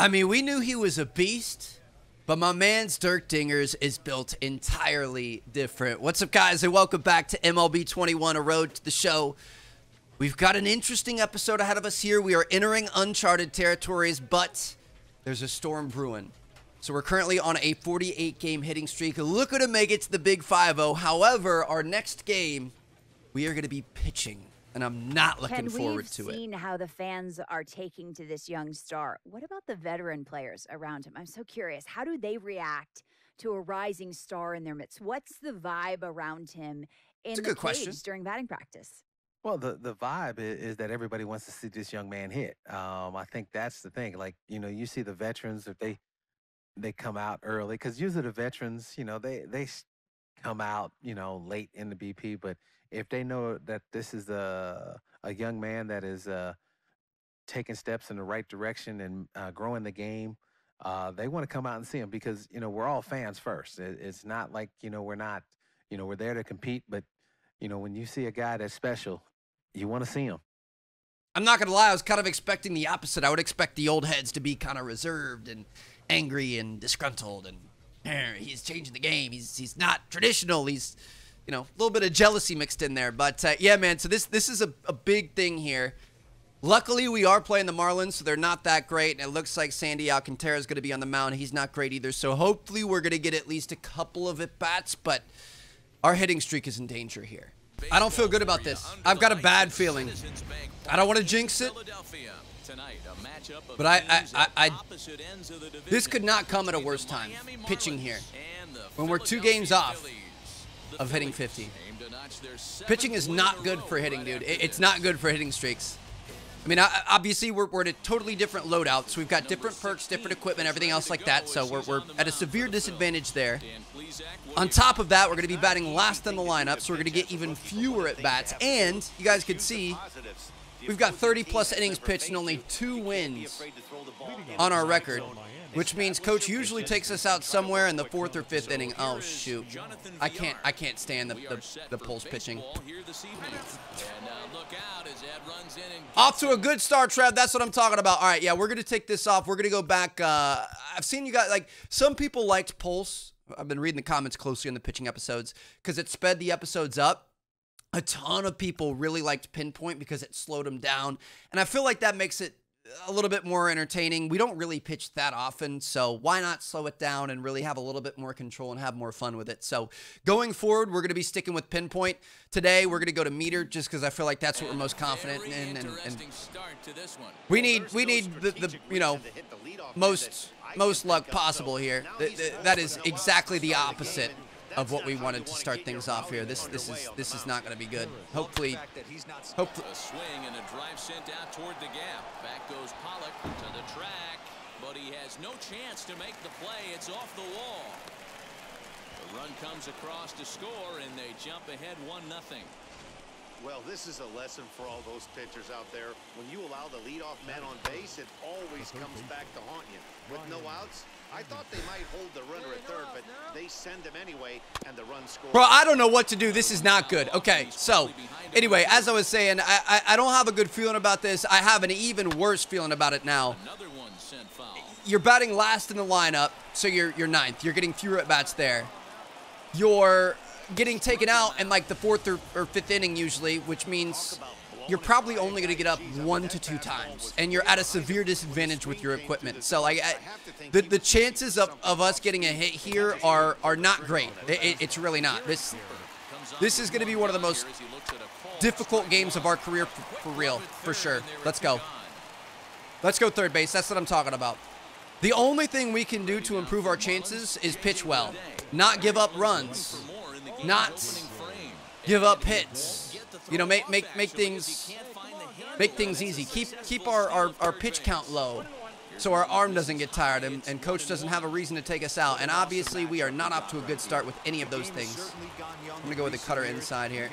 I mean, we knew he was a beast, but my man's Dirk Dingers is built entirely different. What's up, guys, and welcome back to MLB 21, A Road to the Show. We've got an interesting episode ahead of us here. We are entering uncharted territories, but there's a storm brewing. So we're currently on a 48 game hitting streak. Looking to make it to the big 5 0. However, our next game, we are going to be pitching. And I'm not looking Ken, forward we've to it. seen how the fans are taking to this young star. What about the veteran players around him? I'm so curious. How do they react to a rising star in their midst? What's the vibe around him in the good cage question. during batting practice? Well, the the vibe is, is that everybody wants to see this young man hit. Um, I think that's the thing. Like you know, you see the veterans if they they come out early because usually the veterans, you know, they they s- come out you know late in the BP. But if they know that this is a a young man that is uh, taking steps in the right direction and uh, growing the game, uh, they want to come out and see him because you know we're all fans first. It, it's not like you know we're not you know we're there to compete, but you know when you see a guy that's special, you want to see him. I'm not gonna lie, I was kind of expecting the opposite. I would expect the old heads to be kind of reserved and angry and disgruntled, and "Eh, he's changing the game. He's he's not traditional. He's you know a little bit of jealousy mixed in there. But uh, yeah, man. So this this is a, a big thing here. Luckily, we are playing the Marlins, so they're not that great, and it looks like Sandy Alcantara is going to be on the mound. He's not great either, so hopefully we're going to get at least a couple of at bats. But our hitting streak is in danger here. I don't feel good about this. I've got a bad feeling. I don't want to jinx it, but I, I, I, I this could not come at a worse time. Pitching here, when we're two games off of hitting 50. Pitching is not good for hitting, dude. It- It's not good for hitting streaks. I mean, obviously we're, we're at a totally different loadout, so we've got different perks, different equipment, everything else like that. So we're, we're at a severe disadvantage there. On top of that, we're going to be batting last in the lineup, so we're going to get even fewer at bats. And you guys can see we've got 30 plus innings pitched and only two wins on our record, which means coach usually takes us out somewhere in the fourth or fifth inning. Oh shoot, I can't I can't stand the the, the pulse pitching. Off to a good start, Trev. That's what I'm talking about. All right, yeah, we're gonna take this off. We're gonna go back. Uh, I've seen you guys like some people liked pulse. I've been reading the comments closely on the pitching episodes because it sped the episodes up. A ton of people really liked pinpoint because it slowed them down, and I feel like that makes it a little bit more entertaining. We don't really pitch that often, so why not slow it down and really have a little bit more control and have more fun with it? So going forward, we're going to be sticking with pinpoint. Today, we're going to go to meter just because I feel like that's what we're most confident in, and, and we need we need the, the you know most most luck possible here. Th- th- That is exactly the opposite of what we wanted to start things off here. This this is this is not going to be good. Hopefully, hopefully. A swing and a drive sent out toward the gap. Back goes Pollock to the track, but he has no chance to make the play. It's off the wall. The run comes across to score, and they jump ahead 1 nothing. Well, this is a lesson for all those pitchers out there. When you allow the leadoff man on base, it always comes back to haunt you. With no outs, I thought they might hold the runner at third, but they send him anyway, and the run scores. Bro, I don't know what to do. This is not good. Okay, so anyway, as I was saying, I, I, I don't have a good feeling about this. I have an even worse feeling about it now. Another one sent foul. You're batting last in the lineup, so you're you're ninth. You're getting fewer at bats there. You're getting taken out in like the fourth or, or fifth inning usually, which means you're probably only going to get up one to two times, and you're at a severe disadvantage with your equipment. So like, I, the the chances of, of us getting a hit here are are not great. It, it- it's really not. This this is going to be one of the most difficult games of our career for, for real, for sure. Let's go. Let's go third base. That's what I'm talking about. The only thing we can do to improve our chances is pitch well, not give up runs, not give up hits. You know, make make make things make things easy. Keep keep our, our, our pitch count low so our arm doesn't get tired and, and coach doesn't have a reason to take us out. And obviously we are not off to a good start with any of those things. I'm gonna go with the cutter inside here.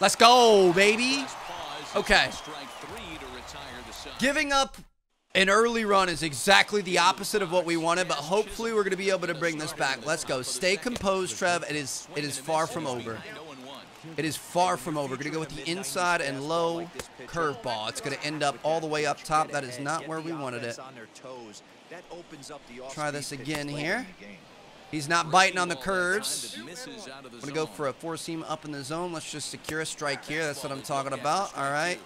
Let's go, baby. Okay. To. Giving up an early run is exactly the opposite of what we wanted, but hopefully we're going to be able to bring this back. Let's go. Stay composed, Trev. It is it is far from over. It is far from over. Going to go with the inside and low curveball. It's going to end up all the way up top. That is not where we wanted it. Try this again here. He's not biting on the curves. I'm going to go for a four seam up in the zone. Let's just secure a strike here. That's what I'm talking about. All right.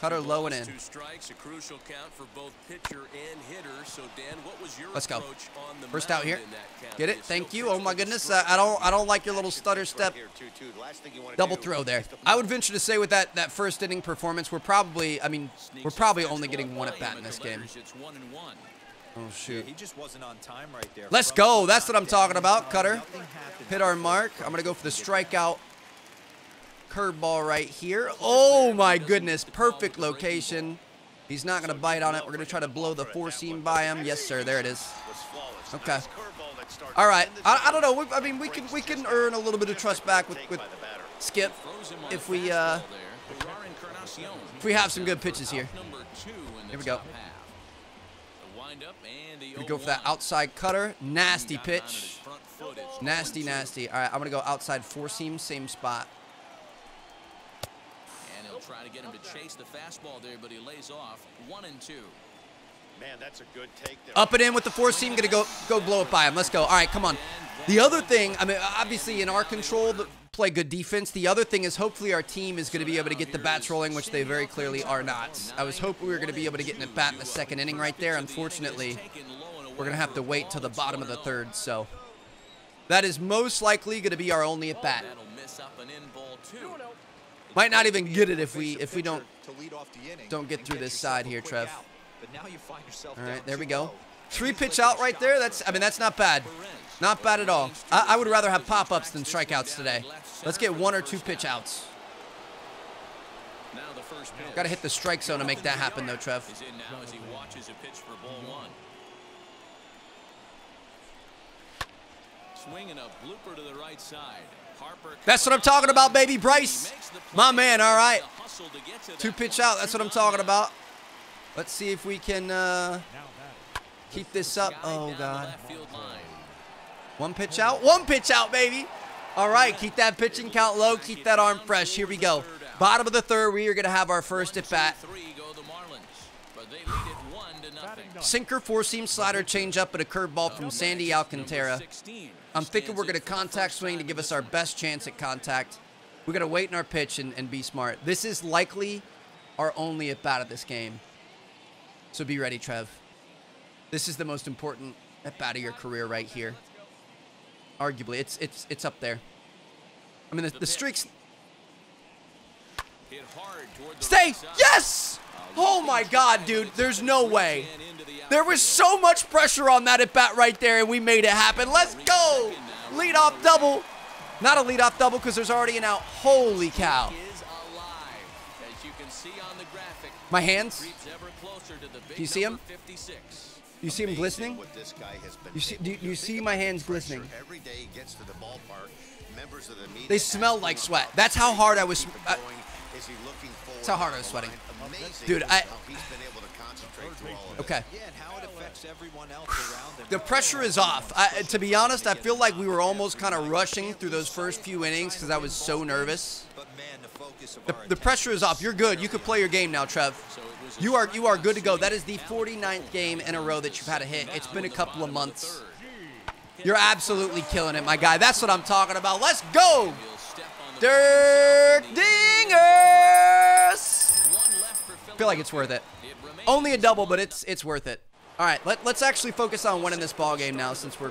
Cutter low and in. Two strikes, a crucial count for both pitcher and hitter. So Dan, what was your Let's go. First out here. in that count? Get it? Thank you. Oh my goodness. Uh, I don't I don't like your little stutter step Here, too, too. The last thing you wanna double throw there. I would venture to say with that that first inning performance, we're probably I mean, we're probably only getting one at bat in this game. letters. It's one and one. Oh shoot. He just wasn't on time right there. Let's go. That's what I'm talking about, Cutter. Hit our mark. I'm going to go for the strikeout curveball right here. Oh my goodness. Perfect location. He's not going to bite on it. We're going to try to blow the four seam by him. Yes, sir. There it is. Okay. All right. I, I don't know. I mean, we can we can earn a little bit of trust back with, with. Skip if we uh if we have some good pitches here. Here we go. We go for that outside cutter. Nasty pitch. Nasty, nasty. All right, I'm going to go outside four seam, same spot. And he'll try to get him to chase the fastball there, but he lays off. One and two. Man, that's a good take there. Up and in with the four seam. Gonna go go blow it by him. Let's go. All right, come on. The other thing, I mean, obviously in our control, to play good defense. The other thing is hopefully our team is going to be able to get the bats rolling, which they very clearly are not. I was hoping we were going to be able to get an at bat in the second inning right there. Unfortunately, we're going to have to wait till the bottom of the third. So that is most likely going to be our only at bat. That'll miss up an in ball two. Might not even get it if we if we don't. To lead off the inning don't get through this side here, Trev. out. But now you find yourself All right, there we go. Three pitch out right there. That's. I mean that's not bad. Not bad at all. I, I would rather have pop-ups than strikeouts today. Let's get one or two pitch outs. Now the first pitch. Got to hit the strike zone to make that happen though, Trev. Is in now as he watches a pitch for ball mm-hmm. one. Swinging a blooper to the right side. That's what I'm talking about, baby. Bryce, my man. All right, two pitch out. That's what I'm talking about. Let's see if we can uh, keep this up. Oh God. One pitch out. One pitch out, baby. All right, keep that pitching count low. Keep that arm fresh. Here we go. Bottom of the third, we are going to have our first at bat. Sinker, four seam slider, change up, and a curveball from Sandy Alcantara. I'm thinking we're going to contact swing to give us our best chance at contact. We're going to wait in our pitch and, and be smart. This is likely our only at bat of this game. So be ready, Trev. This is the most important at bat of your career right here. Arguably, it's it's it's up there. I mean, the, the streaks. Hit hard Stay. Yes. Oh my God, dude. There's no way. There was so much pressure on that at bat right there, and we made it happen. Let's go! Lead off double. Not a lead off double because there's already an out. Holy cow. My hands? Do you see him? 56. You see him glistening? You see- do you- see my hands glistening? They smell like sweat. That's how hard I was- I- going. Is he looking forward That's how hard I was sweating. Amazing Dude, I- he's been able to concentrate through all of it. Okay. Yeah, and how it affects everyone else around them. The pressure is off. I, to be honest, I feel like we were almost kind of rushing through those first few innings because I was so nervous. But man, the focus of The, our the pressure is off. You're good. You can play your game now, Trev. You are you are good to go. That is the 49th game in a row that you've had a hit. It's been a couple of months. You're absolutely killing it, my guy. That's what I'm talking about. Let's go, Dirk Dingers. I feel like it's worth it. Only a double, but it's it's worth it. All right, let, let's actually focus on winning this ball game now since we're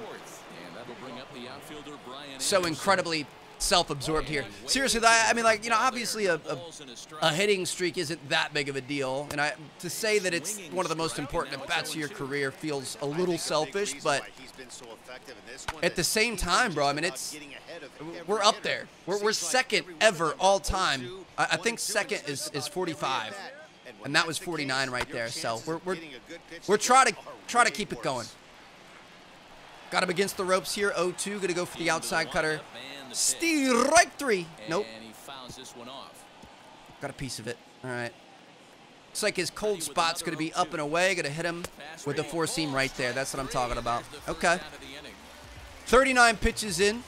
so incredibly self-absorbed here. Seriously, I, I mean, like you know, obviously a, a, a hitting streak isn't that big of a deal, and I to say that it's one of the most important at bats of your career feels a little selfish, but at the same time, bro, I mean, it's we're up there. We're, we're second ever all time. I, I think second is is 45, and that was 49 right there. So we're we're we're trying to try to keep it going. Got him against the ropes here. 0-2. Gonna go for the outside cutter. Strike three. Nope. And he fouls this one off. Got a piece of it. All right. Looks like his cold spot's going to be up and away. Going to hit him with the four seam right there. That's what I'm talking about. Okay. 39 pitches in.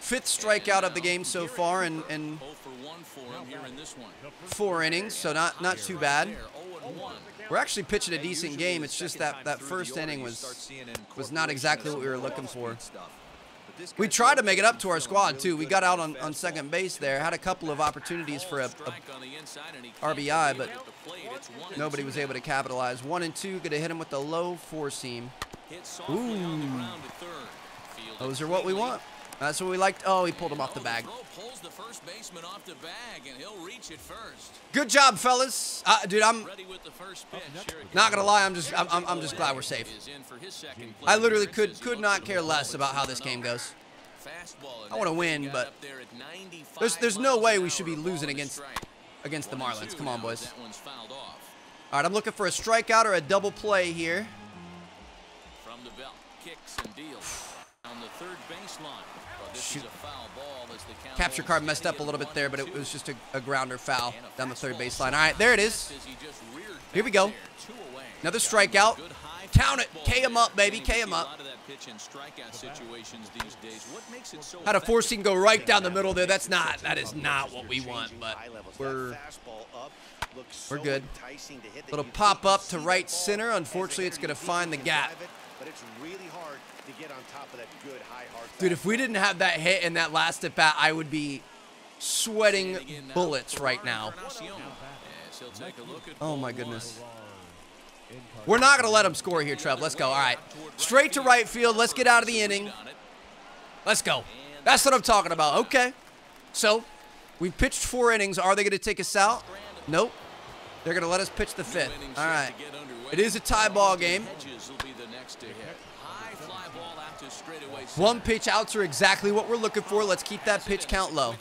Fifth strikeout of the game so far and, in 0 for 1 for him here in this one. four innings, so not not too bad. There, 0 and 1. We're actually pitching a decent game. It's just that that first inning was start seeing an was not exactly what we were looking for. We tried to make it up to our squad too. We got out on, on second base there. Had a couple of opportunities for a, a RBI, but nobody was able to capitalize. One and two, gonna hit him with the low four seam. Ooh. to Those are what we want. That's what we liked. Oh, he pulled him off the Oh, bag. pulls the first baseman off the bag, and he'll reach it first. Good job, fellas. Uh, dude, I'm Ready with the first pitch. Not gonna lie. I'm just I'm, I'm, I'm just glad we're safe. Is in for his second I literally could could not care less about how this game goes. I wanna win, but up there at 95 There's there's no way we should be losing against against the Marlins. Come on, boys. That one's fouled off. All right, I'm looking for a strikeout or a double play here. From the belt, kicks and deals on the third baseline. But this Shoot. foul ball as the Capture card messed up a little bit there, but it was just a, a grounder foul down the third fastball baseline. All right, there it is. as he just reared Here we go. there, two away. Another strikeout. Count it. K him up, baby. K him up. lot of that pitch in strikeout situations these days. What makes it so Had a four seam go right down the middle there. That's not that is not what we want, but we're we're good. Little pop up to right center. Unfortunately, it's gonna find the gap. But it's really hard to get on top of that good high hard Dude, if we didn't have that hit in that last at bat, I would be sweating bullets right now. Encarnacion. Yes, he'll take a look at Oh my goodness. We're not gonna let him score here, Trev. Let's go. All right, straight to right field. Let's get out of the inning. Let's go. That's what I'm talking about. Okay. So, we've pitched four innings. Are they going to take us out? Nope. They're going to let us pitch the fifth. Innings All set right. to get underway. It is a tie ball game. One pitch outs are exactly what we're looking for. Let's keep that pitch count low.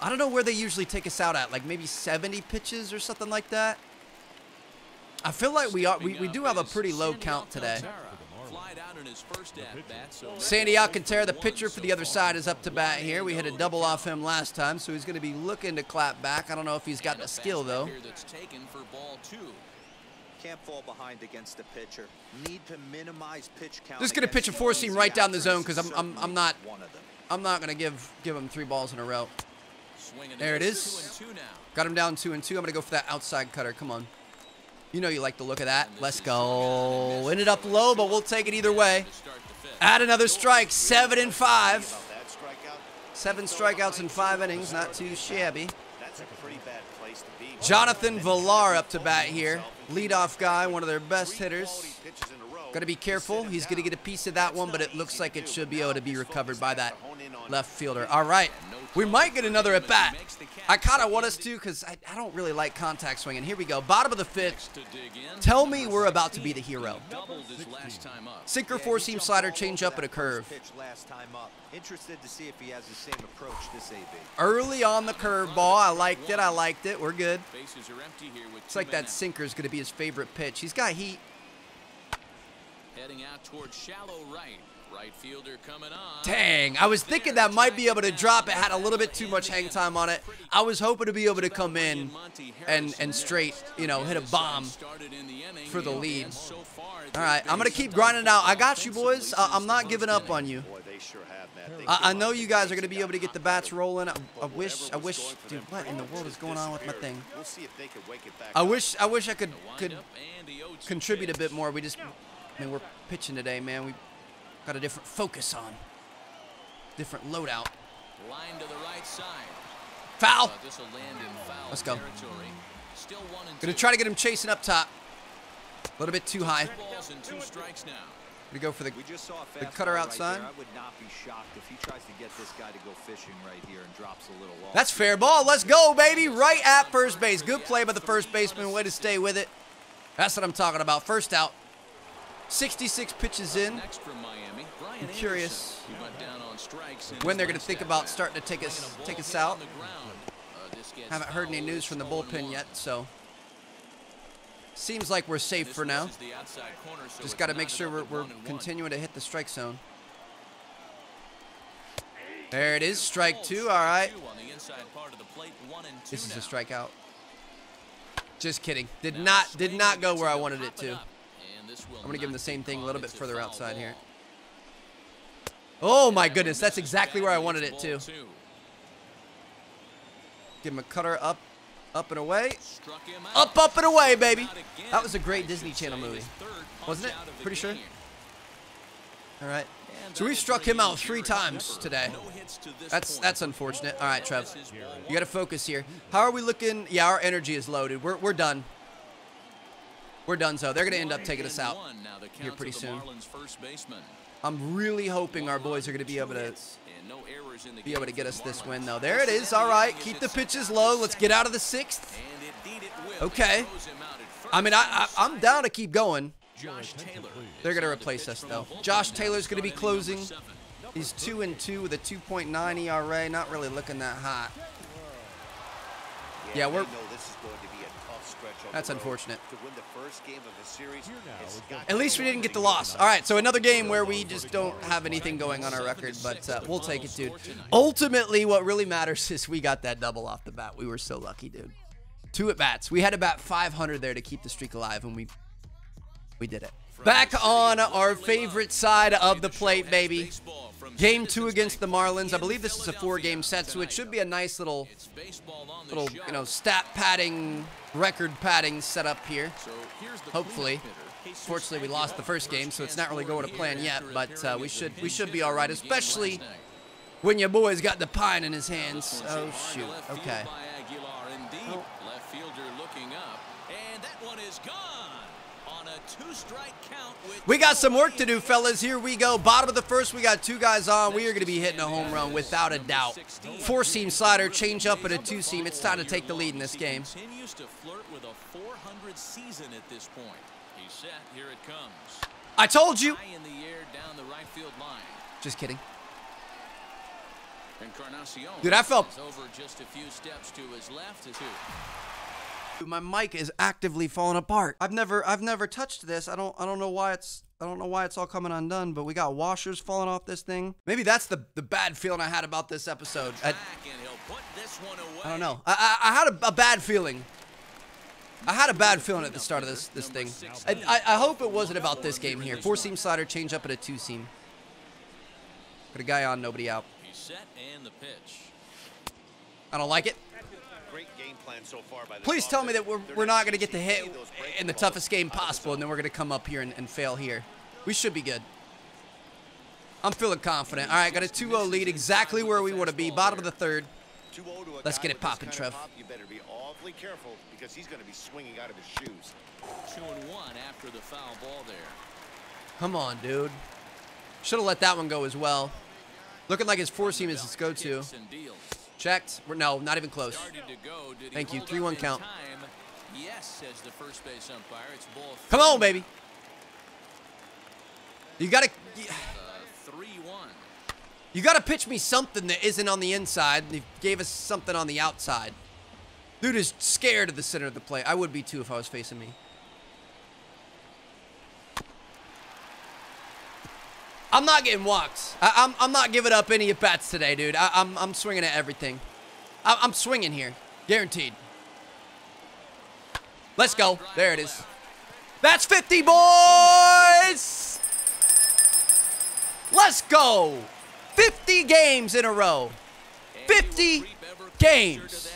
I don't know where they usually take us out at, like maybe 70 pitches or something like that. I feel like we are we, we do have a pretty low count today. Sandy Alcantara, the pitcher for the other side, is up to bat here. We hit a double off him last time, so he's going to be looking to clap back. I don't know if he's got the skill, though. Can't fall behind against the pitcher. Need to minimize pitch count. Just gonna pitch a four seam right down the zone because I'm- I'm- I'm not- one of them. I'm not going to give give him three balls in a row. There it a miss, is. Two and two now. Got him down two and two. I'm gonna go for that outside cutter. Come on. You know you like the look of that. Let's go. Ended up low, but we'll take it either way. To start the fifth. Add another strike. Seven and five. Seven strikeouts in five innings. Not too shabby. that's a pretty bad place to be. Jonathan Villar up to bat here. Leadoff guy, one of their best hitters. Quality pitches in a row. Got to be careful. He's going to get a piece of that one, but it looks like it should be able to be recovered by that left fielder. All right. We might get another at bat. I kind of want us to because I, I don't really like contact swinging. Here we go. Bottom of the fifth. To dig in. Tell me we're about to be the hero. Doubled his last time up. Sinker, four seam slider, all change up, and a curve. Pitch last time up. Interested to see if he has the same approach this AB. Early on the curveball. I liked it. I liked it. We're good. Bases are empty here with It's like that sinker is going to be his favorite pitch. He's got heat. Heading out towards shallow right. Dang, I was thinking that might be able to drop. It had a little bit too much hang time on it. I was hoping to be able to come in and and straight, you know, hit a bomb. for the lead. All right, I'm gonna keep grinding out. I got you, boys. I, I'm not giving up on you. I, I know you guys are gonna be able to get the bats rolling. I, I wish, I wish, dude. What in the world is going on with my thing? I wish, I wish I could could contribute a bit more. We just, I mean, we're pitching today, man. We got a different focus on, different loadout. Line to the right side. Foul. Uh, land in foul Let's go. territory. Still one and Gonna two. try to get him chasing up top. A little bit too high. Two balls and two strikes now. Gonna go for the. We just saw a The cutter outside? there. I would not be shocked if he tries to get this guy to go fishing right here and drops a little off. That's fair ball. Let's go, baby. Right at first base. Good play by the first baseman. Way to stay with it. That's what I'm talking about. First out. 66 pitches in. Next from Miami, Brian I'm curious Anderson, who went down on strikes in when they're gonna think about starting to take us take us out. on the ground. Uh, Haven't heard any news from the bullpen yet, so seems like we're safe for now. misses the outside corner, so Just got to make sure we're, we're one and one. continuing to hit the strike zone. There it is, strike two. All right. Two on the inside part of the plate, one and two This is a strikeout. Just kidding. Did not did not go where I wanted it to. Up, and this will I'm gonna give him the same thing a little bit further outside here. Oh my goodness, that's exactly where I wanted it to. Give him a cutter up, up and away. Up, up and away, baby. That was a great Disney Channel movie. Wasn't it? Pretty sure. All right. So we've struck him out three times today. That's that's unfortunate. All right, Trev. You got to focus here. How are we looking? Yeah, our energy is loaded. We're, we're done. We're done, so they're going to end up taking us out here pretty soon. I'm really hoping our boys are going to be able to be able to get us this win, though. There it is. All right, keep the pitches low. Let's get out of the sixth. Okay. I mean, I, I, I'm down to keep going. They're going to replace us, though. Josh Taylor's going to be closing. He's 2 and 2 with a 2.9 ERA. Not really looking that hot. Yeah, we're. That's unfortunate. At least we didn't get the loss. All right, so another game where we just don't have anything going on our record, but uh, we'll take it, dude. Ultimately, what really matters is we got that double off the bat. We were so lucky, dude. Two at bats. We had about 500 there to keep the streak alive, and we we did it. Back on our favorite side of the plate, baby. Game two against the Marlins. I believe this is a four-game set, so it should be a nice little, little, you know, stat padding, record padding setup here. Hopefully. Fortunately, we lost the first game, so it's not really going to plan yet. But uh, we should we should be all right, especially when your boy's got the pine in his hands. Oh shoot. Okay. We got some work to do, fellas. Here we go. Bottom of the first, we got two guys on. We are going to be hitting a home run without a doubt. Four-seam slider, change up and a two-seam. It's time to take the lead in this game. Continues to flirt with a 400 season at this point. He's set. Here it comes. I told you. High in the air down the right field line. Just kidding. Dude, I felt- over just a few steps to his left. My mic is actively falling apart. I've never I've never touched this. I don't I don't know why it's I don't know why it's all coming undone, but we got washers falling off this thing. Maybe that's the the bad feeling I had about this episode. I. I don't know. I, I, I had a, a bad feeling. I had a bad feeling at the start of this this thing. I, I, hope it wasn't about this game here. Four seam slider, change up at a two seam. Put a guy on, nobody out. He's set and the pitch. I don't like it. Great game plan so far by Please tell me that we're, we're not not going to get the hit in the toughest game out the possible, and then we're going to come up here and, and fail here. We should be good. I'm feeling confident. All right, got a 2-0 lead, exactly where we want to be. Bottom of the third. 2-0 to a Let's get it popping, kind of Trev. pop, You better be awfully careful because he's going to be swinging out of his shoes. Two and one after the foul ball there. Come on, dude. Should have let that one go as well. Looking like his four seam is his go-to. Kicks and deals. Checked. We're, no, not even close. Go. Thank you. 3-1 count. Yes, says the first base umpire. Come on, baby. You got to uh, three one. you got to pitch me something that isn't on the inside. He gave us something on the outside. Dude is scared of the center of the plate. I would be too if I was facing me. I'm not getting walks. I, I'm, I'm not giving up any at bats today, dude. I, I'm, I'm swinging at everything. I, I'm swinging here. Guaranteed. Let's go. There it is. That's 50, boys! Let's go. 50 games in a row. 50 games.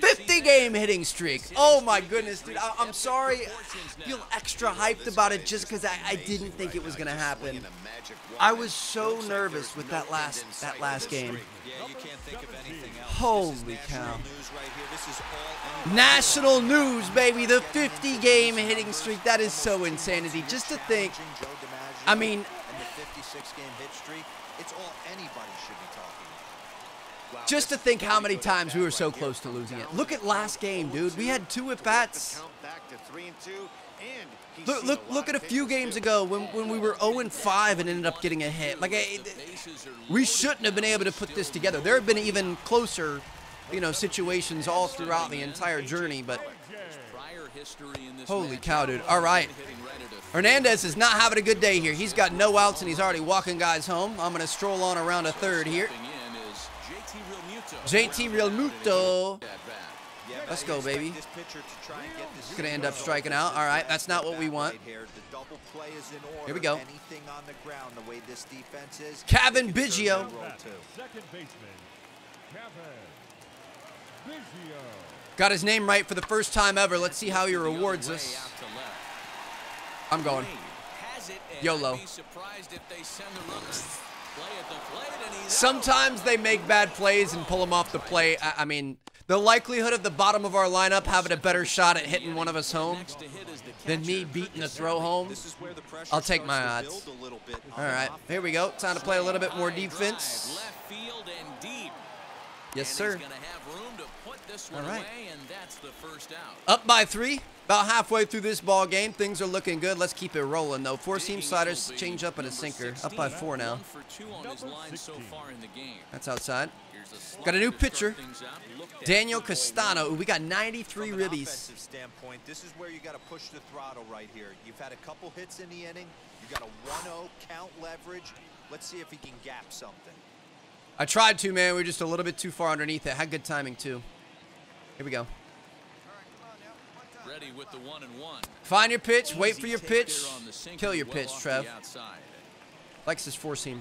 50 game hitting streak. Oh my goodness, dude. I, am sorry. I feel extra hyped about it just because I, I didn't think it was going to happen. I was so nervous with that last that last game. Holy cow. National news, baby. The 50 game hitting streak. That is so insanity. Just to think. I mean- 56 game hit streak, it's all anybody should be talking about. Just to think how many times we were so close to losing it. Look at last game, dude. We had two at bats. To Look, look, look at a few games ago when, when we were 0 and 5 and ended up getting a hit. Like, I, we shouldn't have been able to put this together. There have been even closer, you know, situations all throughout the entire journey. But holy cow, dude! All right, Hernandez is not having a good day here. He's got no outs and he's already walking guys home. I'm gonna stroll on around a third here. Stepping in is JT. Realmuto. At bat. Yeah, Let's go, baby. this pitcher to try and get this Gonna end up striking out. All right, that's not what we want. here. The double play is in order. Here we go. Anything on the ground, the way this defense is. Cavan they can certainly Biggio. roll too. Second baseman, Cavan Biggio. Got his name right for the first time ever. Let's see how he rewards us. out to left. I'm going. Wade has it, and YOLO. I'd be surprised if they send the runner play at the plate, and he's out. Sometimes they make bad plays and pull them off the plate. I, I mean, the likelihood of the bottom of our lineup having a better shot at hitting one of us home Next to hit is the than me beating the throw home. This is where the pressure I'll take my odds. build a little bit All right, here we go. Time to play a little bit more defense. Left field and deep. Yes, sir. This one All right. away, and that's the first out. Up by three. About halfway through this ball game, things are looking good. Let's keep it rolling though. Four seam sliders will be change up at a number sinker. Up by four now. For two on his line so far in the game. That's outside. A Got a new slider to start pitcher. things out. Looked at Daniel Castano. Ooh, we got 93 From an ribbies. offensive standpoint, this is where you got to push the throttle right here. You've had a couple hits in the inning. You got a 1-0 count leverage. Let's see if he can gap something. I tried to, man. We are just a little bit too far underneath it. Had good timing too. Here we go. Ready with the one and one. Find your pitch. Wait for your pitch. there on the sinker, Kill your pitch, Trev. Likes his four seam.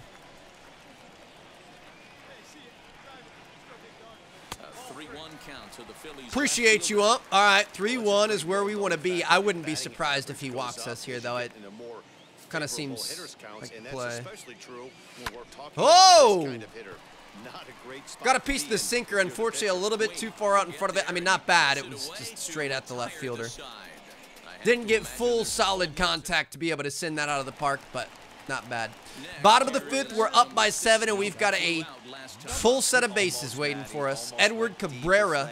A 3-1 count to the Phillies. Appreciate you. Ump. All right, 3-1 is where we want to be. I wouldn't be surprised if he walks us here, though. It kind of seems like play. especially true when we're talking Oh! About this kind of hitter. Not a great spot Got a piece of the sinker, unfortunately, a little bit too far out in front of it. I mean, not bad. It was just straight at the left fielder. Didn't get full solid contact to be able to send that out of the park, but not bad. Bottom of the fifth, we're up by seven, and we've got a full set of bases waiting for us. Edward went deep. His Cabrera.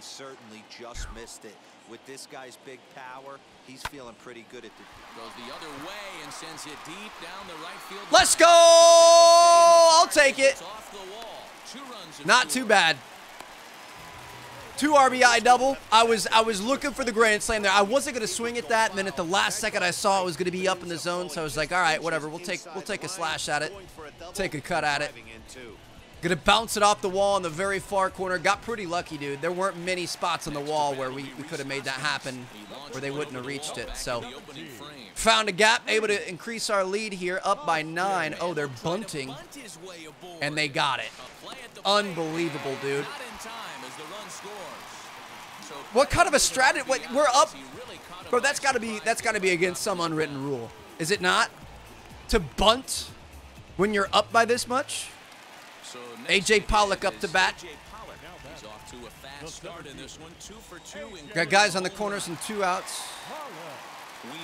certainly just missed it. With this guy's big power, he's feeling pretty good at the Goes the other way and sends it deep down the right field. Let's go! I'll take it. Not too bad. Two RBI double. I was I was looking for the grand slam there. I wasn't gonna swing at that, and then at the last second I saw it was gonna be up in the zone, so I was like, all right, whatever. We'll take we'll take a slash at it, take a cut at it. Gonna bounce it off the wall in the very far corner. Got pretty lucky, dude. There weren't many spots on the wall where we, we could have made that happen, where they wouldn't have reached it. So found a gap, able to increase our lead here, up by nine. Oh, they're bunting, and they got it. Unbelievable, dude. What kind of a strategy? What, we're up, bro. That's got to be that's got to be against some unwritten rule, is it not? To bunt when you're up by this much? So next AJ to Pollock up to bat. He's off to a fast start in this one. Two for two. Got guys on the corners and two outs.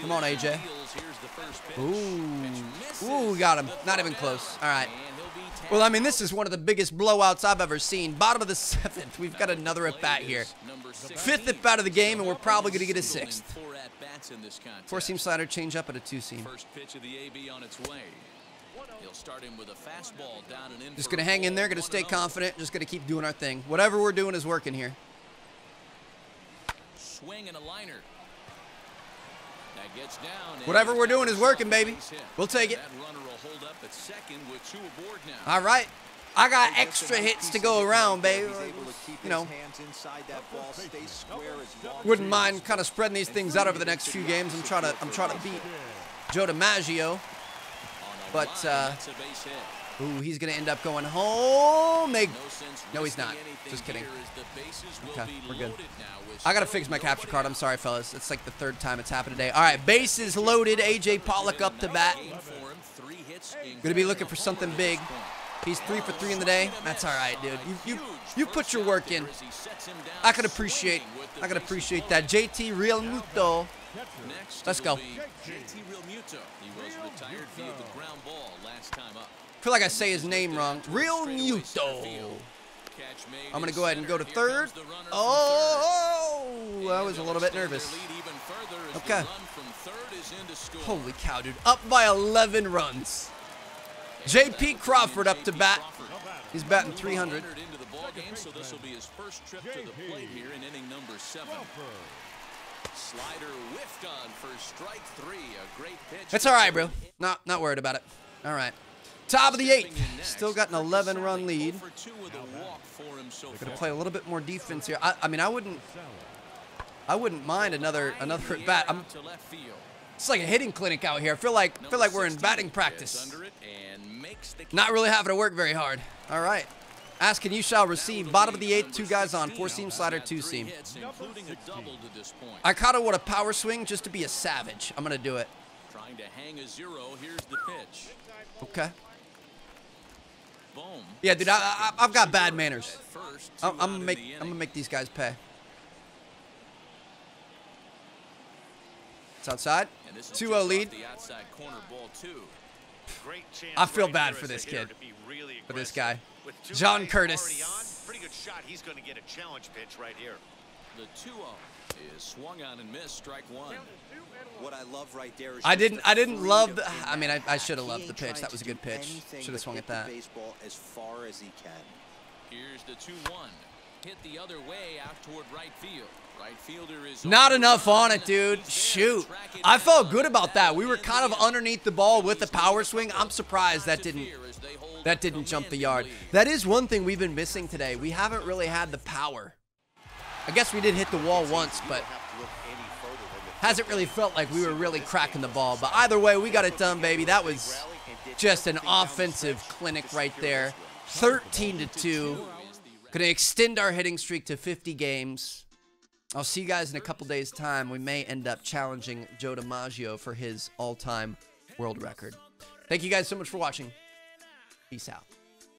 Come on, AJ. deals. Here's the first pitch. Ooh. Ooh, we got him. Not even close. All right. And he'll be tagged. Well, I mean, this is one of the biggest blowouts I've ever seen. Bottom of the seventh. We've got another at bat here. Fifth 16. at bat of the game, and we're probably going to get a sixth. Four at-bats in this contest. Four seam slider change up at a two seam. First pitch of the AB on its way. He'll start him with a fastball down and in. Just going to hang in there, going to stay oh. confident, just going to keep doing our thing. Whatever we're doing is working here. Swing and a liner. That gets down. Whatever we're doing is working, baby. We'll take it. That runner will hold up at second with two aboard now. All right. I got Hey, extra just a nice hits to go around, baby. He's able to keep You know, his hands inside that ball, stay square as wouldn't mind kind of spreading these things out over the next few games. I'm trying to I'm trying to beat Joe DiMaggio. But, uh, that's a base hit. Ooh, he's going to end up going home. They No he's not. Just kidding. here as the bases will Okay, we're good. loaded now with I gotta fix my capture card. I'm sorry, fellas. It's like the third time it's happened today. All right, bases loaded. AJ Pollock up to bat. Game for him, three hits in Gonna be looking for something big. At this point. He's three for three in the day. That's all right, dude. You you you put your work in. there as he sets him down I can appreciate swinging with the I can appreciate that. JT Realmuto. Let's go. JT Realmuto. He was retired via the ground ball last time up. I feel like I say his name wrong. Realmuto. I'm gonna go ahead and go to third. Here comes the runner from Oh. oh, oh. I was a little bit nervous. extend their lead even further as the Okay. run from third is in to score. Holy cow, dude. Up by 11 runs. JP Crawford up to bat. He's batting 300. Entered into the ball game, so this will be his first trip to the plate here in inning number seven. Slider whiffed on for strike three. A great pitch. It's all right, bro. Not not worried about it. All right. Top of the eighth. Stepping in next, Still got an 11-run lead. 0 for 2 with a walk for him so Gonna play a little bit more defense here. I, I mean, I wouldn't, I wouldn't mind another another at bat. I'm, out to left field. it's like a hitting clinic out here. I feel like, feel like we're in batting practice. gets under it and makes the Not really having to work very hard. All right. Ask and you shall receive. Bottom of the eighth, two guys on, four seam slider, two seam. hits, including a double to this point. I kind of want a power swing just to be a savage. I'm gonna do it. Trying to hang a zero. Here's the pitch. Okay. Boom. Yeah, dude, I, I, I've got bad manners. First, I'm, I'm gonna make I'm gonna make these guys pay. It's outside. And this is 2-0 lead. The outside corner ball two. Great chance I feel right bad for this kid. really For this guy. John Curtis. on, pretty good shot. He's going to get a challenge pitch right here. The 2-0 is swung on and missed. Strike one. What I love right there is I didn't- I didn't love the- I mean, I- I shoulda loved the pitch. That was a to good do pitch. anything Shoulda swung at that. baseball as far as he can. Here's the 2-1. Hit the other way out toward right field. Not enough on it, dude. To Shoot. I felt good about that. We were kind of underneath the ball with the power swing. I'm surprised that didn't that didn't jump the yard. That is one thing we've been missing today. We haven't really had the power. I guess we did hit the wall once, but to hasn't really felt like we were really cracking the ball. But either way, we got it done, baby. That was just an offensive clinic right there. 13 to 2. Gonna extend our hitting streak to 50 games. I'll see you guys in a couple days' time. We may end up challenging Joe DiMaggio for his all-time world record. Thank you guys so much for watching. Peace out.